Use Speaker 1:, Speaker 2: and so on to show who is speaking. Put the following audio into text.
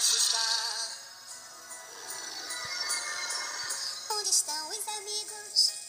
Speaker 1: assustar.
Speaker 2: Onde estão os amigos?